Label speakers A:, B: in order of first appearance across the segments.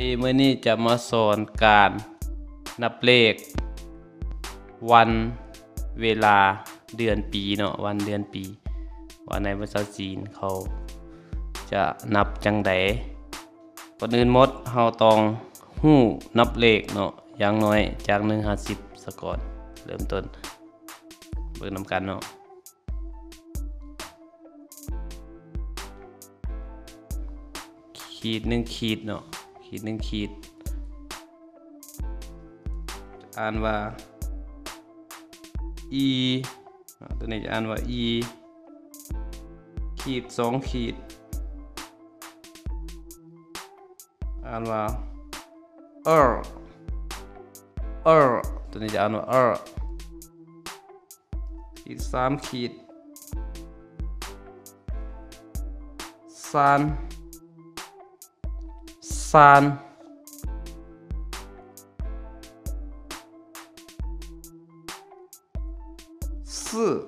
A: ดีเมื่อนี้จะมาสอนการนับเลข วันเวลาเดือนปีเนาะวันเดือนปี ว่าในภาษาจีนเขาจะนับจังใดก่อนอื่นมดเฮาต้องฮู้นับเลขเนาะอย่างน้อยจาก1 50สะก่อนเริ่มต้น เบิ่งนำกันเนาะขีดหนึ่งขีดเนาะ ขีดหนึ่งขีด อ่านว่า e อ่าตัวนี้จะอ่านว่า e ขีดสองขีด อ่านว่า er er ตัวนี้จะอ่านว่า er ขีดสามขีดสาน 三四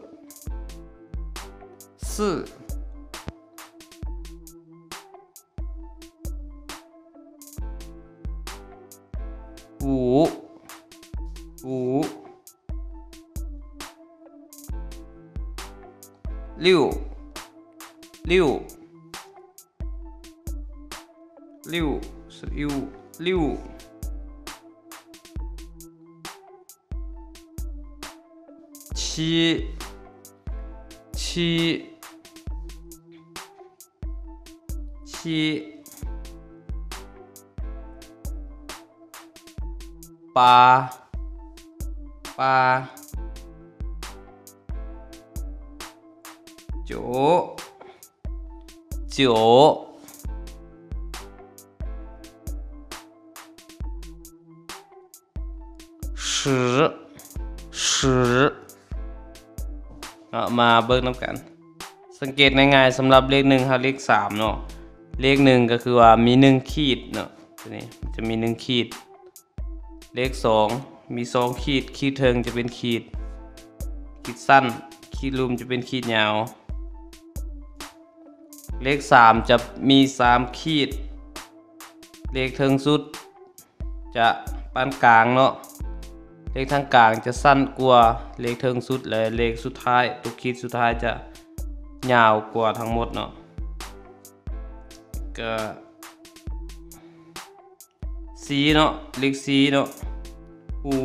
A: 四五五六六六是六六七七七八八九九。十十อะมาเบิ่งน้ำกัน สังเกตง่ายๆสำหรับเลขหนึ่งครับเลขสามเนาะเลขหนึ่งก็คือว่ามีหนึ่งขีดเนาะตัวนี้จะมีหนึ่งขีด เลขสองมีสองขีด ขีดเทิงจะเป็นขีด ขีดสั้น ขีดรุมจะเป็นขีดยาว เลขสามจะมีสามขีด เลขเทิงสุด จะปานกลางเนาะ เลขทางกลางจะสั้นกว่าเลขเทิงสุดและเลขสุดท้ายตุกขีดสุดท้ายจะยาวกว่าทั้งหมดเนาะก็สีเนาะเลขสีเนาะหู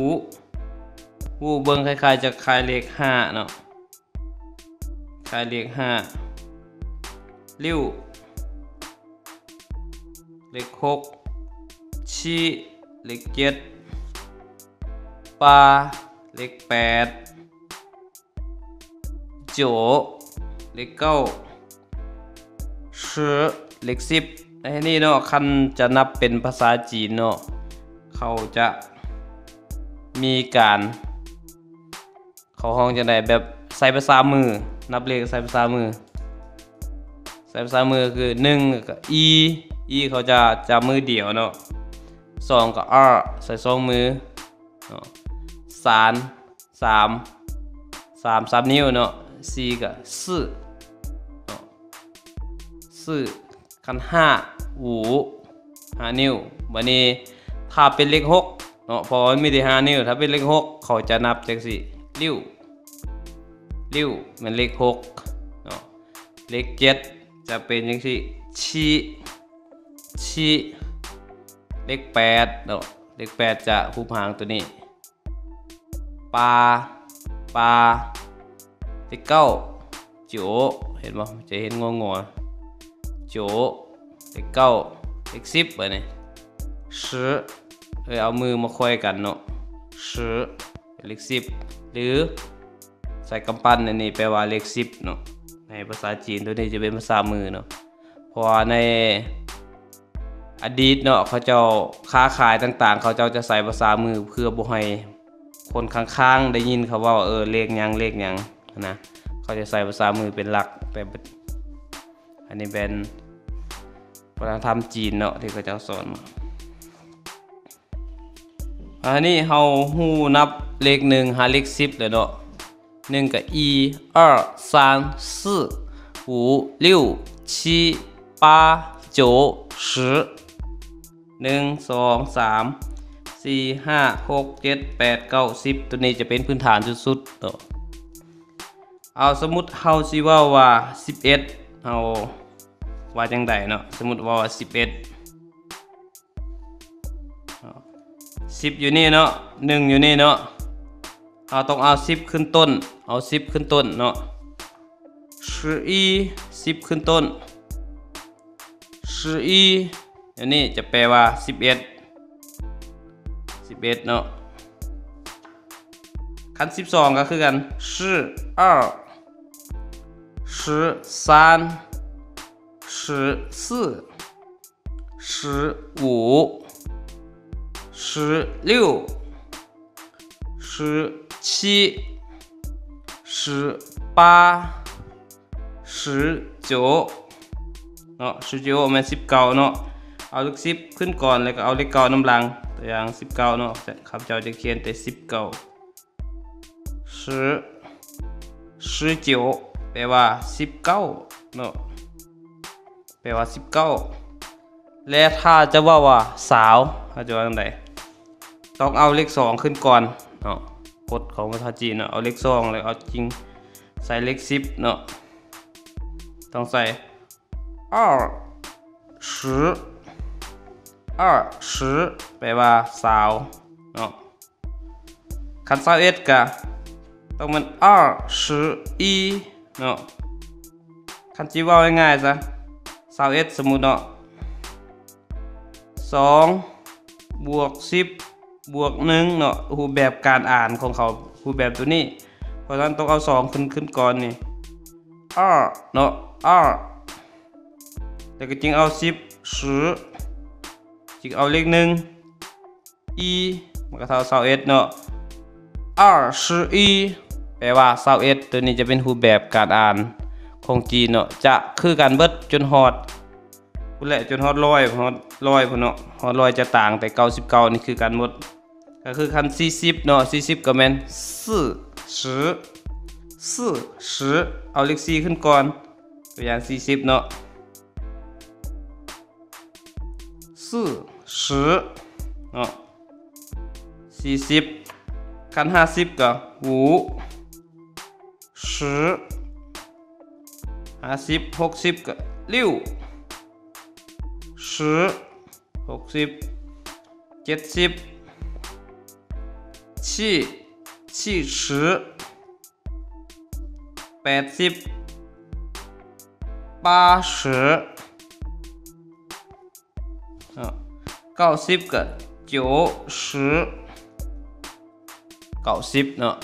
A: หูเบิ่งคล้ายๆจะคล้ายเลขห้าเนาะคล้ายเลขห้าริ้วเลขหกชี้เลขเจ็ด ปลาเลขแปดโจเลขเก้าสิเลขสิบในนี้เนาะคันจะนับเป็นภาษาจีนเนาะเขาจะมีการเขาห้องจะได้แบบใส่ภาษามือ นับเลขใส่ภาษามือ ใส่ภาษามือคือหนึ่งก็ e e เขาจะจะมือเดียวเนาะสองก็ r ใส่สองมือเนาะ สามสามสามสามนิ้วเนาะสี่ก็สี่เนาะสี่คันห้าหูห้านิ้ววันนี้ถ้าเป็นเลขหกเนาะพอมันมีแต่ห้านิ้ว ถ้าเป็นเลขหกเขาจะนับจังสี่ริ้วริ้วมันเลขหกเนาะเลขเจ็ดจะเป็นจังสี่ชี้ชี้เลขแปดเนาะเลขแปดจะคูหางตัวนี้ ปลาปลาเลขเก้าโจเห็นบ่จะเห็นงงงโจเลขเก้าเลขสิบไปนี่สิเออเอามือมาค่อยกันเนาะสิเลขสิบหรือใส่กำปั้นอันนี้แปลว่าเลขสิบเนาะในภาษาจีนตัวนี้จะเป็นภาษามือเนาะเพราะในอดีตเนาะเขาเจ้าค้าขายต่างๆ เขาเจ้าจะใส่ภาษามือเพื่อบ่ให้ คนข้างๆได้ยินเขาว่าเออเลขหยังเลขหยังนะเขาจะใส่ภาษามือเป็นหลักแต่บอันนี้เป็นวัฒนธรรมจีนเนาะที่เขาเจ้าสอนมาอันนี้เฮาฮู้นับเลขหนึ่งหาเลขสิบเลยเนาะหนึ่งก็一二三四五六七八九十 หนึ่งสองสาม สี่ห้าหกเจ็ดแปดเก้าสิบตัวนี้จะเป็นพื้นฐานสุดๆเนาะเอาสมมุติเฮาสิว่าว่าสิบเอ็ดเฮาว่าจังไดเนาะสมมุติว่าสิบเอ็ดสิบอยู่นี่เนาะหนึ่งอยู่นี่เนาะเราต้องเอาสิบขึ้นต้น เอาสิบขึ้นต้นเนาะสิบอีสิบขึ้นต้นสิบอีอันนี้จะแปลว่าสิบเอ็ด สิบเอ็ดเนาะคันสิบสองก็คือกันสิบ二十三十四十五十六十七十八十九เนาะสิบเจ็ดมันสิบเก้าเนาะเอาเลขสิบขึ้นก่อนแล้วก็เอาเลขเก้าน้ำหลัง ตัวอย่างสิบเก้าเนาะข้าพเจ้าจะเขียนแต่สิบเก้าสิสิบเจ็ดแปลว่าสิบเก้าเนาะแปลว่าสิบเก้าและถ้าจะว่าว่าสาวเขาจะว่าจังไดต้องเอาเลขสองขึ้นก่อนเนาะกฎของภาษาจีนเนาะเอาเลขสองแล้วเอาจริงใส่เลขสิบเนาะต้องใส่二十二十แปลว่าสาวเนาะคันสาวเอ็ดกะต้องมัน二十一เนาะคันจีว่าง่ายๆซะสาวเอ็ดสมมุติเนาะสองบวกสิบบวกหนึ่งเนาะรูปแบบการอ่านของเขารูปแบบตัวนี้ เพราะฉะนั้นต้องเอาสองขึ้นขึ้นก่อนนี่二เนาะ二แล้วก็จึงเอาสิบสิ จึงเอาเลขหนึ่งอีมันก็เท่าเสาเอ็ดเนาะอาชิอีแปลว่าเสาเอ็ดตัวนี้จะเป็นรูปแบบการอ่านของจีนเนาะจะคือการเบิดจนฮอดพุ่แหละจนฮอดร้อยฮอดร้อยพอนเนาะฮอดร้อยจะต่างแต่เก้าสิบเก้านี่คือการหมด ก็คือคันสี่สิบเนาะสี่สิบก็แมนสี่สิบสี่สิบเอาเลขสี่ขึ้นก่อนตัวอย่างสี่สิบเนาะ 四十เนาะสี่สิบคันห้าสิบก็五十ห้าสิบหกสิบก็六十หกสิบเจ็ดสิบ七七十แปดสิบ八十 เก้าสิบกับเจ็ดสิเก้าสิบเนาะ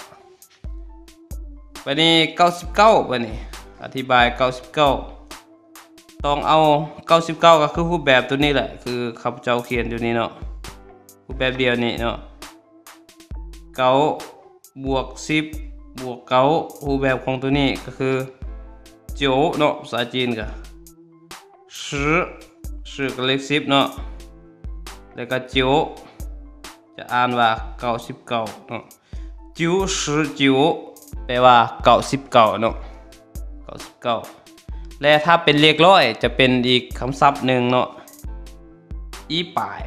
A: ไปนี่เก้าสิบเก้าไปนี่อธิบายเก้าสิบเก้าต้องเอาเก้าสิบเก้าก็คือรูปแบบตัวนี้แหละ คือข้าพเจ้าเขียนอยู่นี้เนาะรูปแบบเดียวนี่เนาะเก้าบวกสิบบวกเก้ารูปแบบของตัวนี้ก็คือเจ็ดเนาะภาษาจีนก็สิสิก็เลขสิบเนาะ แล้วก็จิ๋วจะอ่านว่าเก้าสิบเก้าเนาะจิ๋วสิจิ๋วแปลว่าเก้าสิบเก้าเนาะเก้าสิบเก้าและถ้าเป็นเลขร้อยจะเป็นอีกคำศัพท์หนึ่งเนาะอีป่าย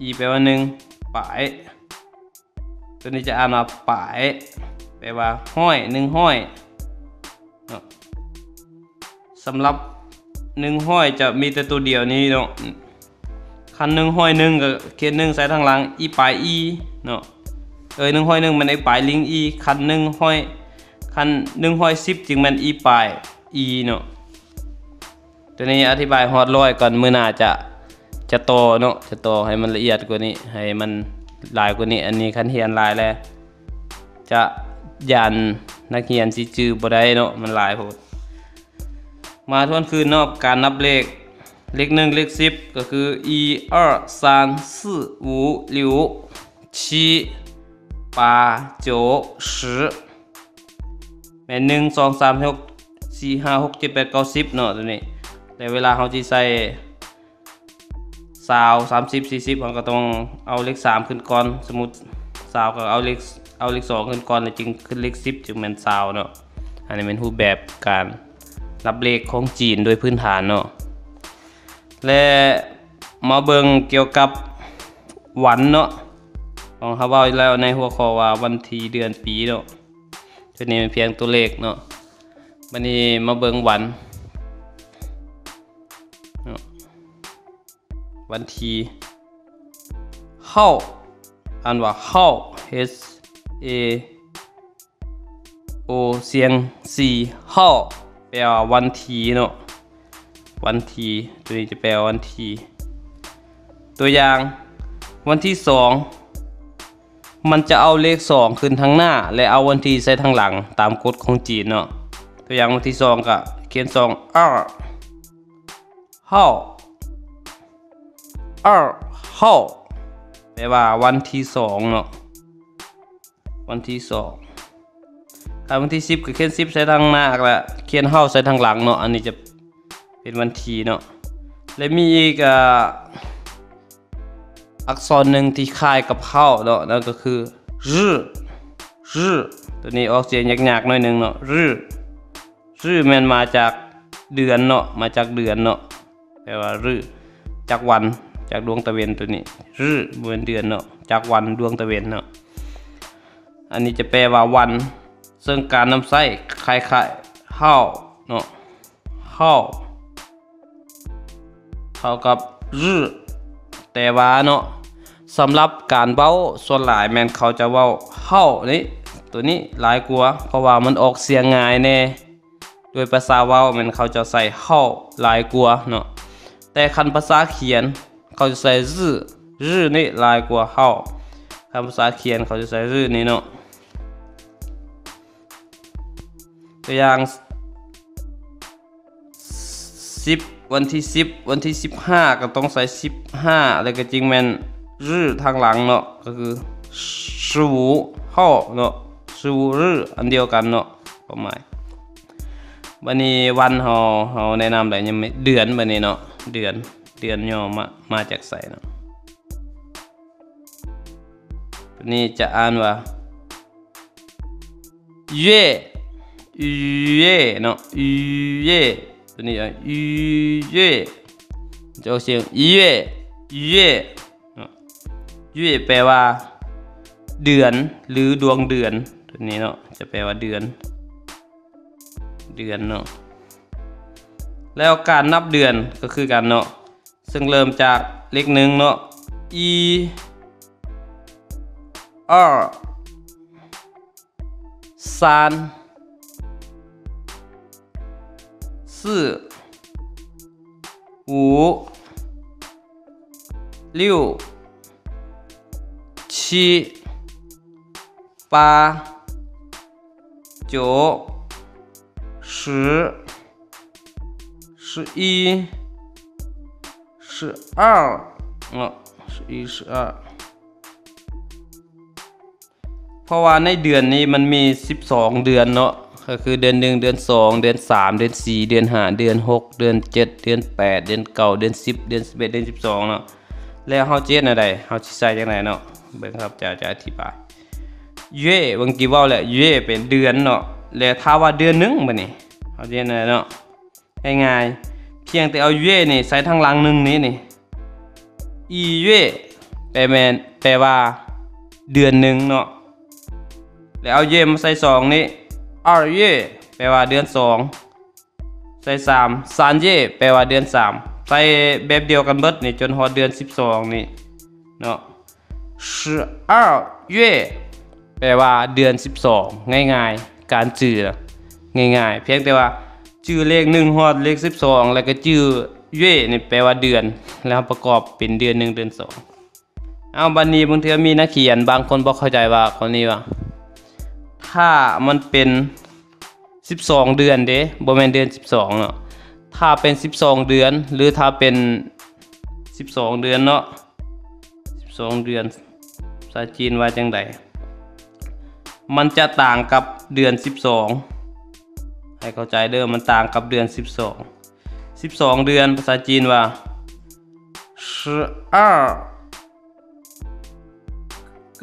A: อีแปลว่าหนึ่งป่ายตัวนี้จะอ่านว่าป่ายแปลว่าห้อยหนึ่งห้อยเนาะสำหรับหนึ่งห้อยจะมีแต่ตัวเดียวนี้เนาะ คันหนึ่งห้อยหนึ่งก็เขียนหนึ่งใส่ทางหลังอีปลายอีเนาะเอ้ยหนึ่งห้อยหนึ่งมันไอปลายลิงอีคันหนึ่งห้อยคันหนึ่งห้อยสิบจึงมันอีปลายอีเนาะตัวนี้อธิบายฮอดร้อยก่อนมือหน้าจะจะโตเนาะจะโตให้มันละเอียดกว่านี้ให้มันลายกว่านี้ อันนี้คันเฮียนลายแล้วจะยันนักเรียนสิจื้อบ่ได้เนาะมันลายโพดมาทวนคืนนาะการนับเลข เลขหนึ่งเลขสิบก็คือ一二三四五六七八九十แม่นหนึ่งสองสามหกสี่ห้าหกเจ็ดแปดเก้าสิบเนาะตัวนี้แต่เวลาเขาจะใส่สาวสามสิบสี่สิบเราก็ต้องเอาเลขสามขึ้นก่อน สมมติสาวก็เอาเลขเอาเลขสองขึ้นก่อนแล้วจึงขึ้นเลขสิบจึงเป็นสาวเนาะอันนี้เป็นรูปแบบการนับเลขของจีนโดยพื้นฐานเนาะ และมาเบิงเกี่ยวกับวันเนาะของเขาว้าแล้วในหัวข้อว่าวันทีเดือนปีเนาะตัวนี้เป็นเพียงตัวเลขเนาะวันนี้มาเบิงวันเนาะวันที่เฮาอ่านว่าเฮา H A O เสียง C เฮาแปลว่าวันทีเนาะ วันทีตัวนี้จะแปลวันที ตัวอย่างวันที่สองมันจะเอาเลขสองขึ้นทางหน้า และเอาวันที่ใส่ทางหลังตามกฎของจีนเนาะตัวอย่างวันที่สองก็เขียนสองอ้าเฮาอ้าเฮาแปลว่าวันที่สองเนาะวันที่สองถ้าวันที่สิบก็เขียนสิบใส่ทางหน้าแล้วเขียนเฮาใส่ทางหลังเนาะอันนี้จะ เป็นวันทีเนาะและมีอีกอักษรหนึ่งที่คล้ายกับเข้าเนาะนั่นก็คือรื้อรื้อตัวนี้ออกเสียงยากๆหน่อยหนึ่งเนาะรื้อรื้อมันมาจากเดือนเนาะมาจากเดือนเนาะแปลว่ารื้อจากวันจากดวงตะเวนตัวนี้รื้อเหมือนเดือนเนาะจากวันดวงตะเวนเนาะอันนี้จะแปลว่าวัน ซึ่งการนำไส้คล้ายๆเข้าเนาะเข้า เท่ากับรื้อแต่ว่าเนาะสำหรับการเว้าส่วนหลายแมนเขาจะเว้าเฮานี่ตัวนี้หลายกว่าเพราะว่ามันออกเสียงง่ายแน่โดยภาษาเว้าแมันเขาจะใส่เฮาหลายกว่าเนาะแต่คันภาษาเขียนเขาจะใส่รื้อรื้อนี่หลายกว่าเฮาคันภาษาเขียนเขาจะใส่รื้อนี่เนาะตัวอย่างสิบ วันที่สิบวันที่สิบห้าก็ต้องใส่สิบห้าแล้วก็จริงแมนรื้อทางหลังเนาะก็คือสูห่อเนาะสูรื้ออันเดียวกันเนาะประมาณวันนี้วันเฮาเฮาแนะนำอะได้ยังไม่เดือนบัดนี้เนาะเดือนเดือนย่อมามาจากใส่เนาะวันนี้จะอ่านว่าเย่เย่เนาะเย่ ตัวนี้อะเย่จะออกเสียงเย่เย่เนาะเย่แปลว่า เดือนหรือดวงเดือนตัวนี้เนาะจะแปลว่าเดือน เดือนเนาะแล้วการนับเดือนก็คือกันเนาะซึ่งเริ่มจากเลขหนึ่งเนาะ e r 三四五六七八九十十一十二哦，十一十二 เพราะว่าในเดือนนี้มันมี 12 เดือนเนาะ ก็คือเดือนหนึ่งเดือนสองเดือนสามเดือนสี่เดือนห้าเดือนหกเดือนเจ็ดเดือนแปดเดือนเก้าเดือนสิบเดือนสิบเอ็ดเดือนสิบสองเนาะแล้วเฮาเจ็ดอะไรเฮาสิใส่จังไดเนาะเบิ่งครับจะจะอธิบายเย่เมื่อกี้เว้าแหล้วเย่เป็นเดือนเนาะแล้วถ้าว่าเดือนหนึงบัดนี้เฮาเจ็ดอะไรเนาะง่ายๆเพียงแต่เอาเย่นี่ใส่ทางหลังหนึงนี้นี่อีเย่แปลแมนแปลว่าเดือนหนึงเนาะแล้วเอาเย่มาใส่สองนี่ 二月แปลว่าเดือนสองใส่สามสามเย่แปลว่าเดือนสามใส่แบบเดียวกันเบิดนี่จนฮอดเดือนสิบสองนี่เนาะ十二月แปลว่าเดือนสิบสองง่ายๆ การจื่อง่ายๆ เพียงแต่ว่าจื่อเลขหนึ่งฮอดเลขสิบสองแล้วก็จื่อเย่นี่แปลว่าเดือน แล้วประกอบเป็นเดือนหนึ่งเดือนสองเอาบันนี้บางทีมีนักเขียนบางคนบ่เข้าใจว่าคนนี้ว่า ถ้ามันเป็น 12 เดือนเด้บ่แม่นเดือน 12เนาะถ้าเป็น 12 เดือน หรือถ้าเป็น 12 เดือนเนาะ12 เดือนภาษาจีนว่าจังไดมันจะต่างกับเดือน 12 ให้เข้าใจเด้อมันต่างกับเดือน 12 12 เดือนภาษาจีนว่า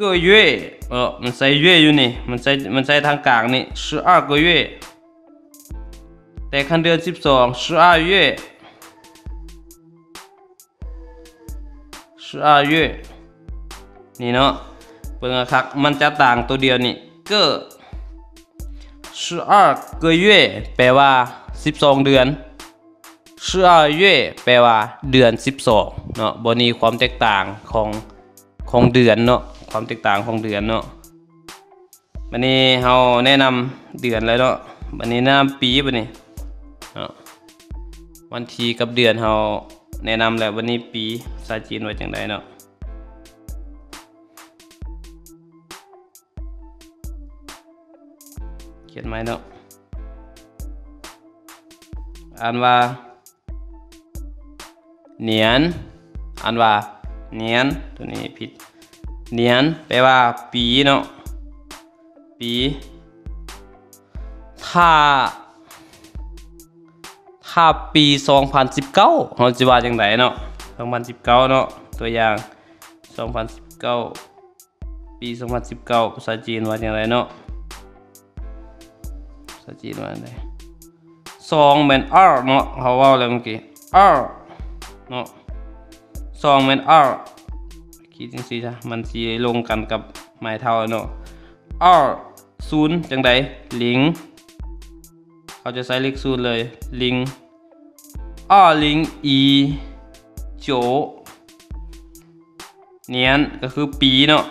A: 12个月เออมันใส่月อยู่นี่ มันใส่มันใส่ทางกลางนี่十二个月แต่คันเดือน12 12月 十二月นี่เนาะเบิ่งอะคักมันจะต่างตัวเดียวนี่เก็十二个月แปลว่า 12 เดือน十二月แปลว่าเดือน 12เนาะบ่นี้ความแตกต่างของของเดือนเนาะ ความแตกต่างของเดือนเนาะบัดนี้เฮาแนะนำเดือนแล้วเนาะบัดนี้แนะนำปีบัดนี้เนาะวันที่กับเดือนเฮาแนะนำแล้ววันนี้ปีภาจีนไว่าจังไดเนาะเขียนไหมเนาะอ่านว่าเนียนอ่านว่าเนียนตัวนี้ผิด เนียนแปลว่าปีเนาะปีถ้า ถ้าปี 2019เราจะว่าจังไดเนาะ2019 เนาะตัวอย่าง 2019 ปี 2019ภาษาจีนว่าจังไดเนาะภาษาจีนว่าไงสองเป็น r เนาะเขาว่าแล้วเมื่อกี้ r เนาะสองเป็น r คิดจังซี่ซะมันสีลงกันกับหมายเท่าเนาะอ้อศูนย์จังไดลิงเขาจะใช้เลขศูนย์เลยลิงออลิงอีโจเนียนก็คือปีเนาะ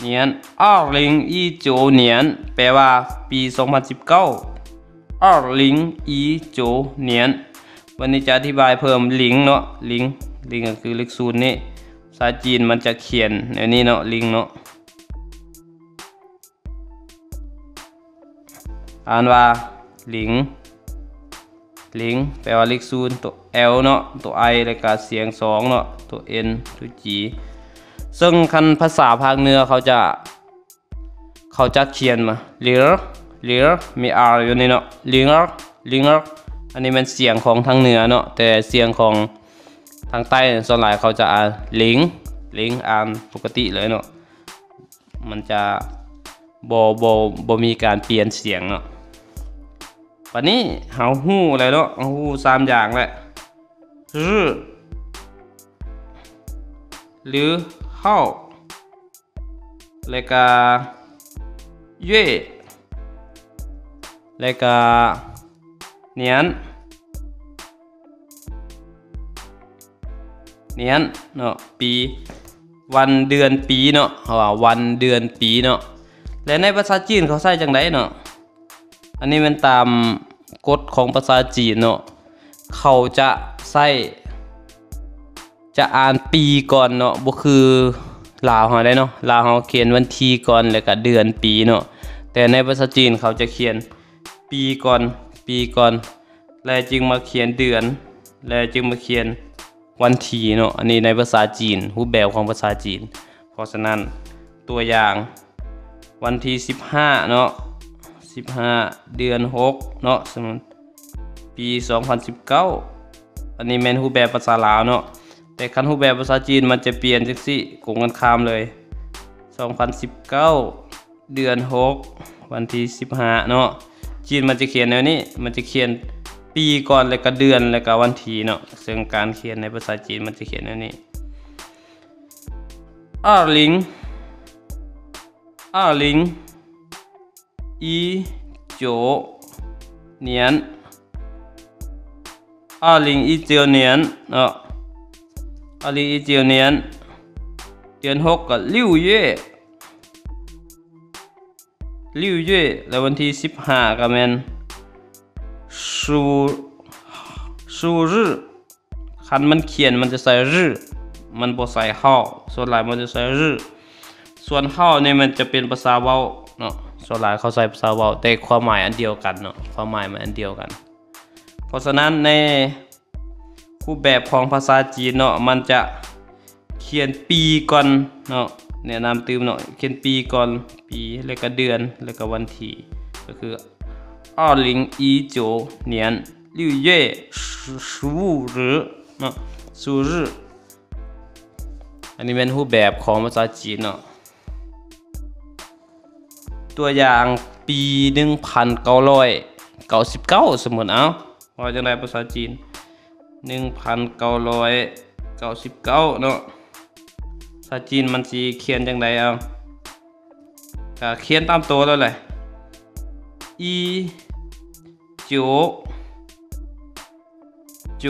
A: เนียนอ้อลิงอีโจเนียนแปลว่าปี 2019อ้อลิงอีโจเนียน วันนี้จะอธิบายเพิ่มลิงเนาะลิงลิงก็คือเลขศูนย์นี่ภาษาจีนมันจะเขียนในนี้เนาะลิงเนาะอ่านว่าลิงลิงแปลว่าเลขศูนย์ตัว L เนาะตัว I แล้วก็เสียงสองเนาะตัว N ตัว G ซึ่งคันภาษาภาคเหนือเขาจะ เขาจะเขียนมาเลียเลียมี R อยู่นี่เนาะเลียเลีย อันนี้เป็นเสียงของทางเหนือเนาะแต่เสียงของทางใต้ส่วนหลายเขาจะอ่านลิงลิงอ่านปกติเลยเนาะมันจะบโบโบมีการเปลี่ยนเสียงเนาะวันนี้เฮาฮู้อะไรเนาะเฮาฮู้สามอย่างแหละรือหรือเฮาแล้วก็เย่แล้วก็ เนียนเนียนเนาะปี วันเดือนปีเนาะเขาว่าวันเดือนปีเนาะและในภาษาจีนเขาใช้จังไดเนาะอันนี้มันตามกฎของภาษาจีนเนาะเขาจะใช้จะอ่านปีก่อนเนาะบ่คือลาวเฮาได้เนาะลาวเฮาเขียนวันที่ก่อนแล้วก็เดือนปีเนาะแต่ในภาษาจีนเขาจะเขียนปีก่อน ปีก่อน แล้วจึงมาเขียนเดือน แล้วจึงมาเขียนวันทีเนาะ อันนี้ในภาษาจีนรูปแบบของภาษาจีน เพราะฉะนั้นตัวอย่างวันที่ 15 เนาะ 15 เดือน 6 เนาะสมมติปี 2019 อันนี้แมนรูปแบบภาษาลาวเนาะ แต่คันรูปแบบภาษาจีนมันจะเปลี่ยนจังซี่กงกันข้ามเลย 2019 เดือน 6 วันที่ 15 เนาะ จีนมันจะเขียนแนวนี้มันจะเขียนปีก่อนแล้วก็เดือนแล้วก็วันที่เนาะซึ่งการเขียนในภาษาจีนมันจะเขียนแนวนี้二零二零一九年二零一九年เนาะ二零一九年เดือนหกก็六月 六月แล้ววันที่สิบห้าก็แมนสูสูรื้คันมันเขียนมันจะใส่รื้มันบ่ใส่เข้าส่วนหลายมันจะใส่รื้ส่วนเข้าเนี่ยมันจะเป็นภาษาเว้าเนาะส่วนหลายเขาใส่ภาษาเว้าแต่ความหมายอันเดียวกันเนาะความหมายมันอันเดียวกัน เพราะฉะนั้นในรูปแบบของภาษาจีนเนาะมันจะเขียนปีก่อนเนาะ แนะนำตืมเนาะเขียนปีก่อนปีแล้วก็เดือนแล้วก็วันที่ก็คือ二零一九年六月十十五日เนาะ数日อันนี้เป็นรูปแบบของภาษาจีนเนาะตัวอย่างปี 1999 สมมุติเอาว่าจังไดภาษาจีน ป หนึ่งพันเก้าร้อยเก้าสิบเก้าเนาะภ าษาจีนมันสีเขียนจังไดเอาก็เขียนตามตัวแล้วแหละอีจโจ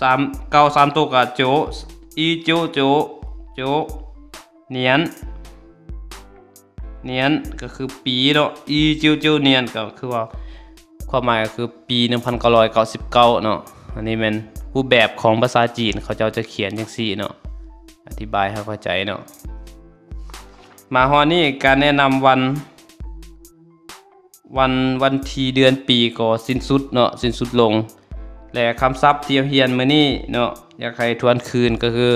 A: สามเก้าสามตัวกับโจอีจโจโจเนียนเนียนก็คือปีเนาะอีโจโจเนียนก็คือว่าความหมายก็คือปี 1999 เนาะอันนี้เป็นรูปแบบของภาษาจีนเขาเจ้าจะเขียนจังซี่เนาะ อธิบายให้เข้าใจเนาะมาฮอนี่การแนะนำวัน วันวันทีเดือนปีก็สิ้นสุดเนาะสิ้นสุดลง และคำศัพท์ที่เรียนมือนี้เนาะอยากให้ทวนคืนก็คือ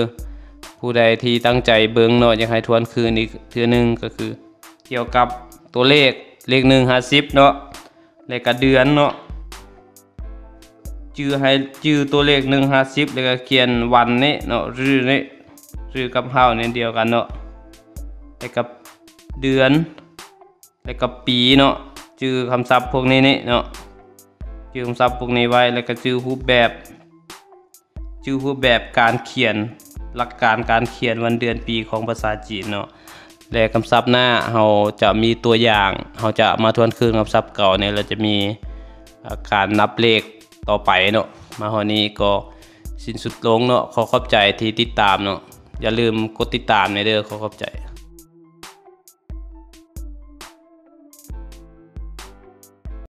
A: ผู้ใดที่ตั้งใจเบิ่งเนาะอยากให้ทวนคืนอีกเทือนึงก็คือ เกี่ยวกับตัวเลขเลข1 50เนาะเลขกระเดือนเนาะชื่อให้ชื่อตัวเลขหนึ่งห้าสิบแล้วก็เขียนวันนี้เนาะรื้อนี้ รื้อกับเฮาเนี่ยเดียวกันเนาะแล้วกับเดือน แล้วก็ปีเนาะชื่อคำศัพท์พวกนี้นี่เนาะชื่อคำศัพท์พวกนี้ไว้แล้วก็ชื่อรูปแบบชื่อรูปแบบการเขียนหลักการการเขียนวันเดือนปีของภาษาจีนเนาะและคำศัพท์หน้าเราจะมีตัวอย่างเราจะมาทวนคืนคำศัพท์เก่าเนี่ยเราจะมีการนับเลขต่อไปเนาะมาหอนี้ก็สิ้นสุดลงเนาะขอขอบใจที่ติดตามเนาะ อย่าลืมกดติดตามในเด้อขอขอบใจ